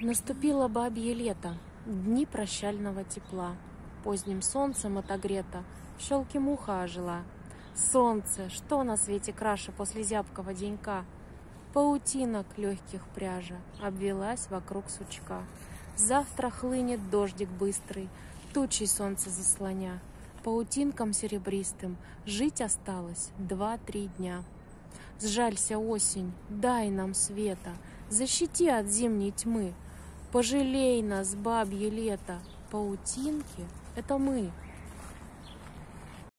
Наступило бабье лето, дни прощального тепла. Поздним солнцем отогрета, в щелке муха ожила. Солнце, что на свете краше после зябкого денька? Паутинок легких пряжа обвелась вокруг сучка. Завтра хлынет дождик быстрый, тучей солнце заслоня. Паутинкам серебристым жить осталось два-три дня. Сжалься, осень, дай нам света, защити от зимней тьмы. Пожалей нас, бабье лето, паутинки — это мы.